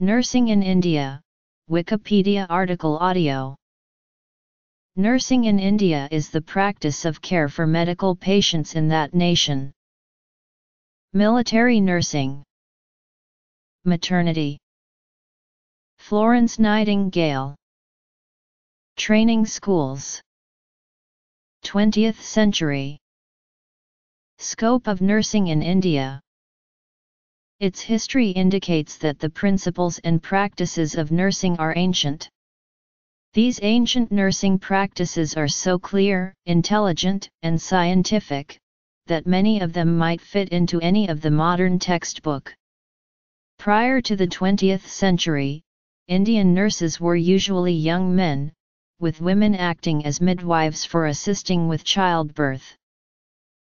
Nursing in India, Wikipedia article audio. Nursing in India is the practice of care for medical patients in that nation. Military nursing. Maternity. Florence Nightingale. Training schools. 20th century. Scope of nursing in India Its history indicates that the principles and practices of nursing are ancient. These ancient nursing practices are so clear, intelligent, and scientific, that many of them might fit into any of the modern textbook. Prior to the 20th century, Indian nurses were usually young men, with women acting as midwives for assisting with childbirth.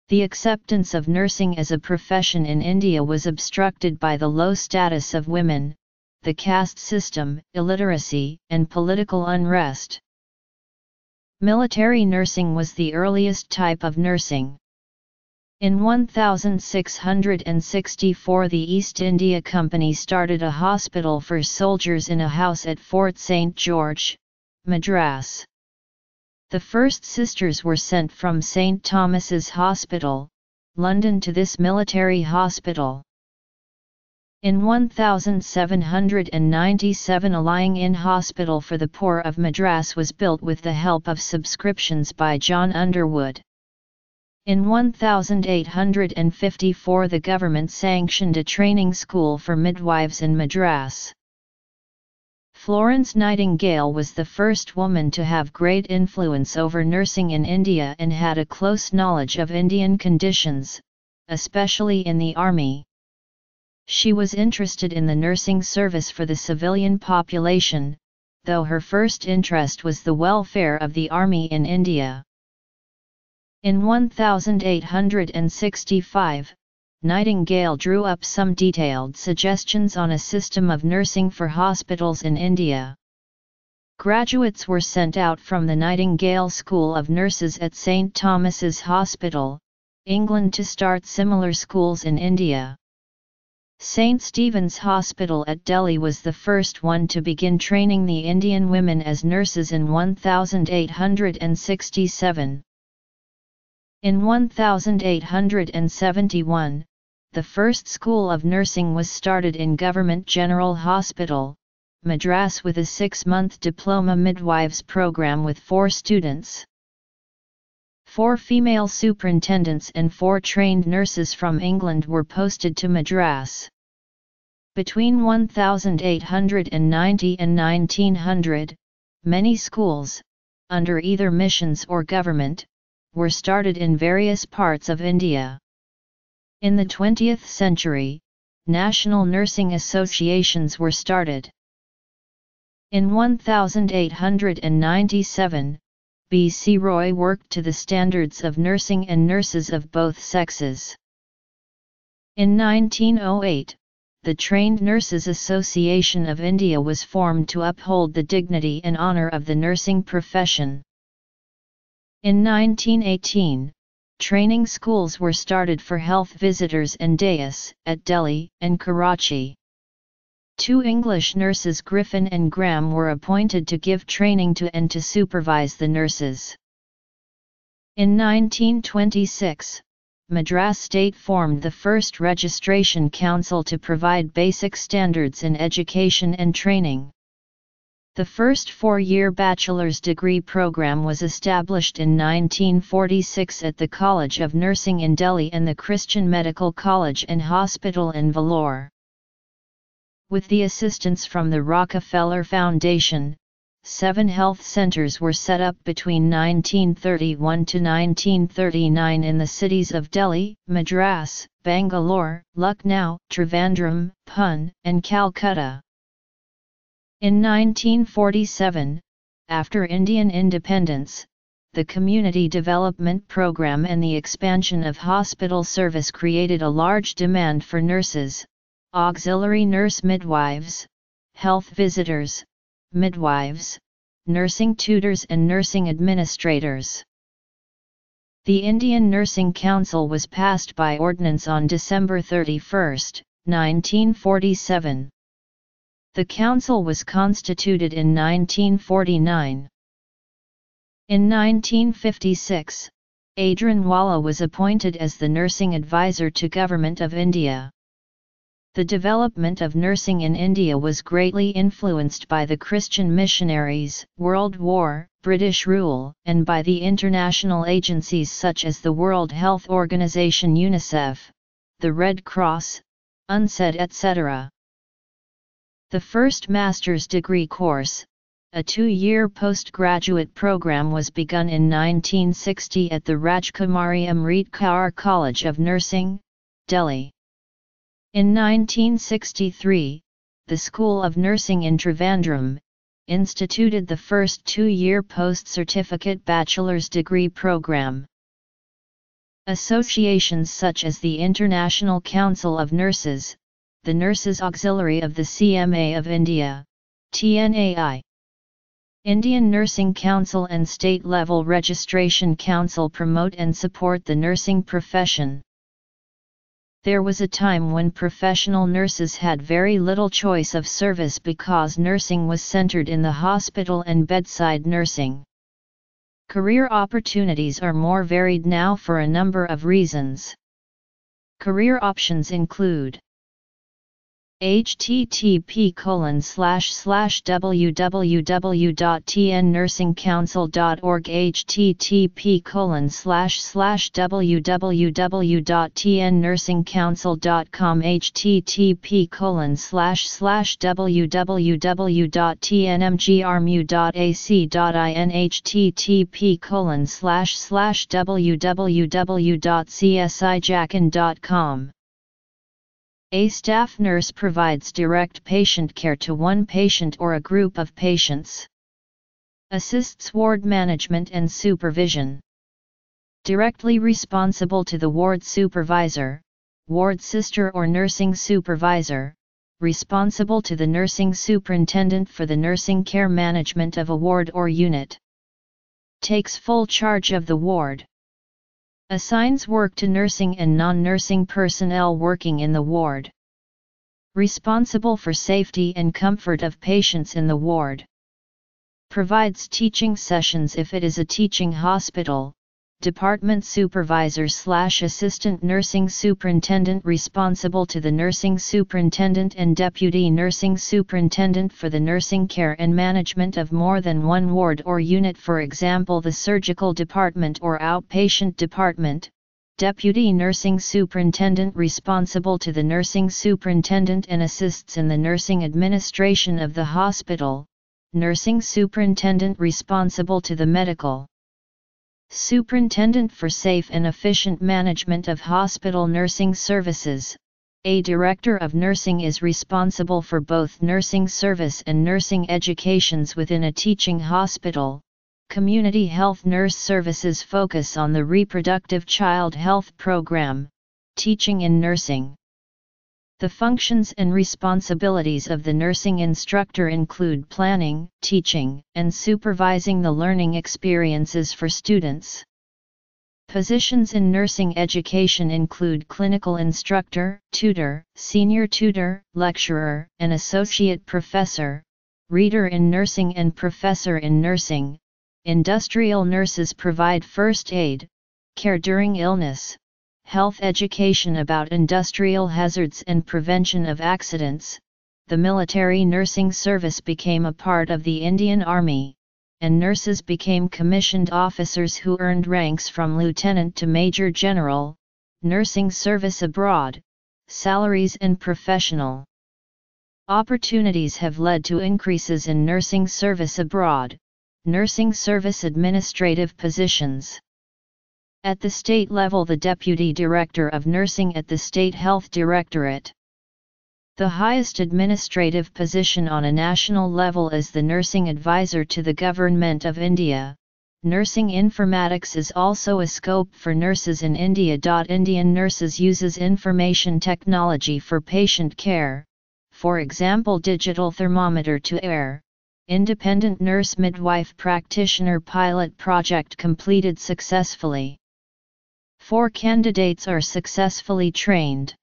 The acceptance of nursing as a profession in India was obstructed by the low status of women, the caste system, illiteracy, and political unrest. Military nursing was the earliest type of nursing. In 1664 the East India Company started a hospital for soldiers in a house at Fort St. George, Madras. The first sisters were sent from St. Thomas's Hospital, London to this military hospital. In 1797 a lying-in hospital for the poor of Madras was built with the help of subscriptions by John Underwood. In 1854 the government sanctioned a training school for midwives in Madras. Florence Nightingale was the first woman to have great influence over nursing in India and had a close knowledge of Indian conditions, especially in the army. She was interested in the nursing service for the civilian population, though her first interest was the welfare of the army in India. In 1865, Nightingale drew up some detailed suggestions on a system of nursing for hospitals in India. Graduates were sent out from the Nightingale School of Nurses at St. Thomas's Hospital, England to start similar schools in India. St. Stephen's Hospital at Delhi was the first one to begin training the Indian women as nurses in 1867. In 1871, the first school of nursing was started in Government General Hospital, Madras with a six-month diploma midwives program with four students. Four female superintendents and four trained nurses from England were posted to Madras. Between 1890 and 1900, many schools, under either missions or government, were started in various parts of India. In the 20th century, national nursing associations were started. In 1897, B.C. Roy worked to the standards of nursing and nurses of both sexes. In 1908, the Trained Nurses Association of India was formed to uphold the dignity and honour of the nursing profession. In 1918, Training schools were started for health visitors and dais at Delhi and Karachi. Two English nurses Griffin and Graham were appointed to give training to and to supervise the nurses. In 1926, Madras State formed the first registration council to provide basic standards in education and training. The first four-year bachelor's degree program was established in 1946 at the College of Nursing in Delhi and the Christian Medical College and Hospital in Vellore. With the assistance from the Rockefeller Foundation, seven health centers were set up between 1931 to 1939 in the cities of Delhi, Madras, Bangalore, Lucknow, Trivandrum, Pune, and Calcutta. In 1947, after Indian independence, the Community Development Program and the expansion of hospital service created a large demand for nurses, auxiliary nurse midwives, health visitors, midwives, nursing tutors and nursing administrators. The Indian Nursing Council was passed by ordinance on December 31, 1947. The council was constituted in 1949. In 1956, Adranvala was appointed as the nursing advisor to Government of India. The development of nursing in India was greatly influenced by the Christian missionaries, World War, British rule, and by the international agencies such as the World Health Organization UNICEF, the Red Cross, UNCED etc. The first master's degree course, a two-year postgraduate program was begun in 1960 at the Rajkumari Amrit Kaur College of Nursing, Delhi. In 1963, the School of Nursing in Trivandrum, instituted the first two-year post-certificate bachelor's degree program. Associations such as the International Council of Nurses, the Nurses Auxiliary of the CMA of India, TNAI, Indian Nursing Council and state-level registration council promote and support the nursing profession. There was a time when professional nurses had very little choice of service because nursing was centered in the hospital and bedside nursing. Career opportunities are more varied now for a number of reasons. Career options include http colon slash slash www.tnnursingcouncil.org http colon slash slash www.tnnursingcouncil.com http colon slash slash www.tnmgrmu.ac.in http colon slash slash www.csijacan.com a staff nurse provides direct patient care to one patient or a group of patients. Assists ward management and supervision. Directly responsible to the ward supervisor, ward sister or nursing supervisor, responsible to the nursing superintendent for the nursing care management of a ward or unit. Takes full charge of the ward. Assigns work to nursing and non-nursing personnel working in the ward. Responsible for safety and comfort of patients in the ward. Provides teaching sessions if it is a teaching hospital, department supervisor slash assistant nursing superintendent responsible to the nursing superintendent and deputy nursing superintendent for the nursing care and management of more than one ward or unit for example the surgical department or outpatient department, deputy nursing superintendent responsible to the nursing superintendent and assists in the nursing administration of the hospital, nursing superintendent responsible to the medical Superintendent for Safe and Efficient Management of Hospital Nursing Services, a Director of Nursing is responsible for both nursing service and nursing educations within a teaching hospital. Community Health Nurse Services focus on the Reproductive Child Health Program, Teaching in Nursing. The functions and responsibilities of the nursing instructor include planning, teaching, and supervising the learning experiences for students. Positions in nursing education include clinical instructor, tutor, senior tutor, lecturer, and associate professor, reader in nursing and professor in nursing. Industrial nurses provide first aid, care during illness, health education about industrial hazards and prevention of accidents, the military nursing service became a part of the Indian Army, and nurses became commissioned officers who earned ranks from lieutenant to major general, nursing service abroad, salaries and professional opportunities have led to increases in nursing service abroad, nursing service administrative positions. At the state level the Deputy Director of Nursing at the State Health Directorate. The highest administrative position on a national level is the Nursing Advisor to the Government of India. Nursing informatics is also a scope for nurses in India. Indian nurses uses information technology for patient care, for example digital thermometer to air, independent nurse midwife practitioner pilot project completed successfully. Four candidates are successfully trained.